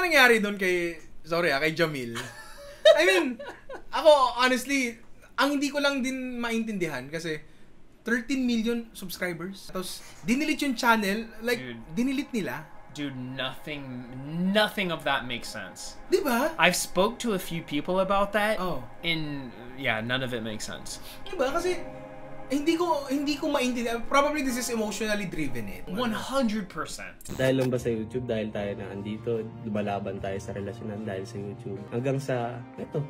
nga nangyari doon kay, sorry ah, kay Jamil. I mean, ako, honestly, ang hindi ko lang din maintindihan kasi 13 million subscribers. Tapos, dinilit yung channel. Like, Dude. dinilit nila. Dude, nothing, nothing of that makes sense. Di ba? I've spoke to a few people about that. Oh. And yeah, none of it makes sense. Di ba? Kasi, hindi ko, hindi ko maintindihan. Probably this is emotionally driven eh. One hundred percent. Dahil lang ba sa YouTube, dahil tayo na andito, lumalaban tayo sa relasyonan dahil sa YouTube. Hanggang sa, eto,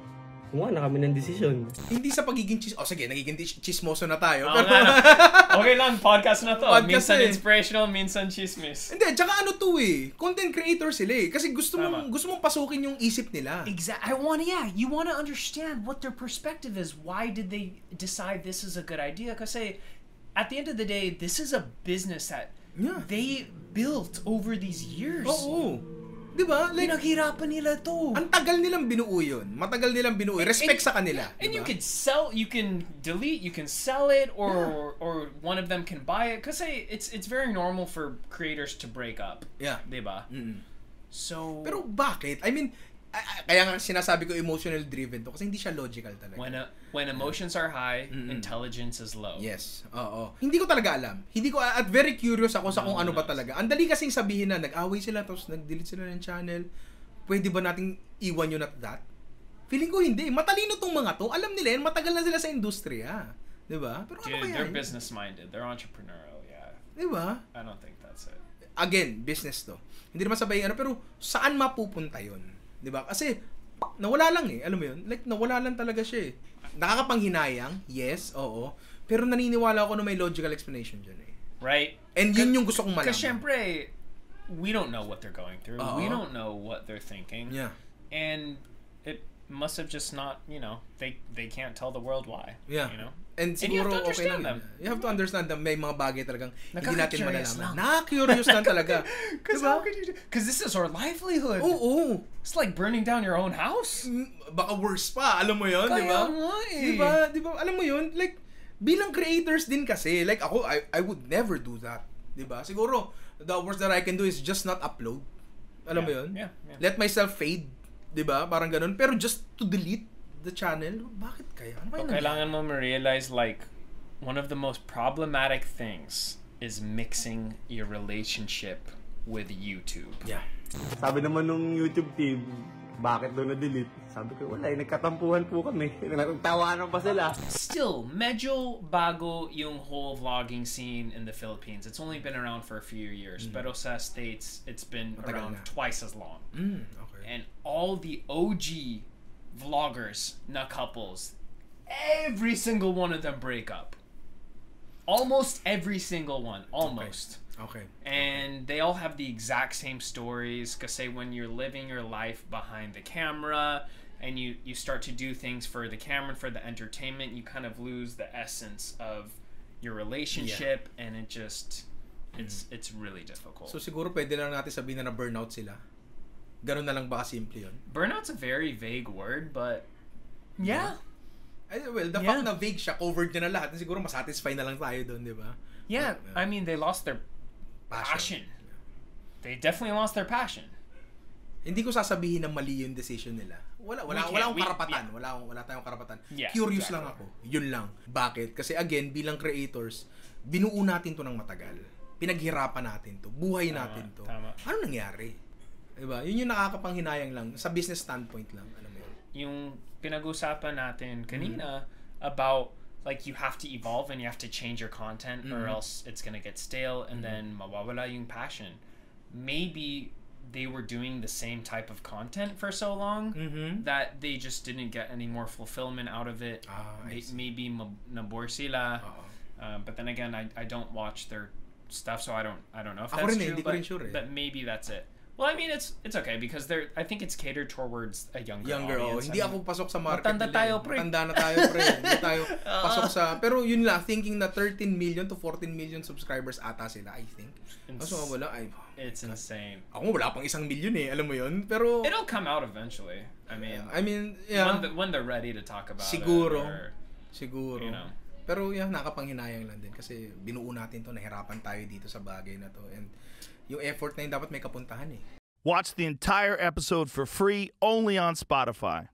kumuha na kami ng desisyon. Hindi sa pagiging chis... Oh, sige, nagiging chis- chismoso na tayo. Oo pero, nga. Okay lang, podcast na to. Podcast minsan eh. inspirational, minsan chismis. hindi, tsaka ano to eh. Content creator sila eh. Kasi gusto mong, gusto mong pasukin yung isip nila. Exactly. I want to, yeah, you want to understand what their perspective is. Why did they decide this is a good idea? Because at the end of the day, this is a business that Yeah. they built over these years. Oo. Di ba? Like, Pinaghirapan nila to. ang tagal nilang binuo yun. Matagal nilang binuo. Respect And- sa kanila. And di you ba? can sell, you can delete, you can sell it, or or one of them can buy it. Because it's it's very normal for creators to break up, Yeah. diba? Mm. So Pero bakit? I mean, kaya nga sinasabi ko emotional driven to kasi hindi siya logical talaga. when a, when emotions are high, Mm-mm. intelligence is low. Yes. Oo. Hindi ko talaga alam. Hindi ko at very curious ako sa kung ano ba talaga. Ang dali kasing sabihin na nag-away sila tapos nag-delete sila ng channel. Pwede ba nating iwan yun at that? Feeling ko hindi. Matalino tong mga to. Alam nila yan. Matagal na sila sa industriya. 'Di ba? Pero ano Dude, kaya? they're business minded. They're entrepreneurial. Yeah, 'Di ba? I don't think that's it. Again, business to. Hindi naman sabay ano, pero saan mapupunta yon? 'Di ba? Kasi nawala lang eh. Alam mo yun? Like, nawala lang talaga siya eh. Nakakapanghinayang, yes, oo. Pero naniniwala ako na may logical explanation dyan eh. Right? And yun yung gusto kong malaman. Because syempre, we don't know what they're going through. We Oo. don't know what they're thinking. Yeah. And must have just not, you know, they they can't tell the world why. Yeah. You know? And And you have siguro to okay understand lang. them. You have to understand that may mga bagay talagang hindi natin malalaman. lang. Nakaka-curious lang talaga. Because Diba? how could you? Because this is our livelihood. Oo. It's like burning down your own house. Mm, Baka worse pa. Alam mo yun, di ba? Eh. Di ba? Di ba? Alam mo yun? Like, bilang creators din kasi, like ako, I, I would never do that. Di ba? Siguro, the worst that I can do is just not upload. Alam mo Yeah, yun? yeah, yeah. Let myself fade. Di ba? Parang ganun. Pero just to delete the channel, bakit kaya? Ano But kaya nangyari? kailangan mo ma-realize like one of the most problematic things is mixing your relationship with YouTube. Yeah. Sabi naman nung YouTube team, bakit daw na-delete? Sabi ko, wala, eh, nagkatampuhan po kami. Nagtawanan pa sila. Still, medyo bago yung whole vlogging scene in the Philippines. It's only been around for a few years. Pero sa States, it's been Matagal around na. twice as long. Mm, okay. And all the OG vloggers na couples, every single one of them break up. Almost every single one. Almost. Okay. And they all have the exact same stories because say when you're living your life behind the camera and you you start to do things for the camera and for the entertainment you kind of lose the essence of your relationship and it just it's mm. it's really difficult So siguro pwede lang natin sabihin na na-burnout sila. Ganun na lang ba kasimple yun? burnout's a very vague word but yeah Ay, well, the Yeah. fact na vague siya, covered niya na lahat, siguro masatisfy na lang tayo doon, di ba? yeah Yeah. Uh, i mean they lost their passion, they definitely lost their passion Hindi ko sasabihin na mali yung decision nila. Wala wala We wala akong We- karapatan. yeah. Wala akong wala tayong karapatan. Yeah, Curious exactly. lang ako. Yun lang. Bakit? Kasi again, bilang creators, binuo natin to ng matagal. Pinaghirapan natin to. Buhay Tama, natin to. tama. Ano nangyari? 'Di ba? Yun yung nakakapanghinayang lang sa business standpoint lang, alam mo yun. yung pinag-usapan natin kanina Mm-hmm. about like you have to evolve and you have to change your content or Mhm. else it's gonna get stale and then Mm-hmm. mawawala yung passion. Maybe they were doing the same type of content for so long Mhm. that they just didn't get any more fulfillment out of it. I Maybe ma- nabore sila. Oo. Uh, but then again, I, I don't watch their stuff, so I don't I don't know if that's eh, true. but, sure eh. but maybe that's it. Well, I mean, it's it's okay because they're. I think it's catered towards a younger, Younger, oh. audience. Hindi I ako pasok sa market Matanda nila. tayo, pre. Matanda na tayo, pre. Hindi tayo pasok sa... Pero yun lang, thinking na 13 million to 14 million subscribers ata sila, I think. Ins- Kaso wala, ay... It's insane. Ako wala pang isang million eh, alam mo yun? Pero... It'll come out eventually. I mean, I mean, yeah. when, the, when they're ready to talk about Siguro. it. Or, siguro. you know. Pero yeah, nakapanghinayang lang din kasi binuo natin to, nahirapan tayo dito sa bagay na to. And yung effort na yun dapat may kapuntahan eh. Watch the entire episode for free only on Spotify.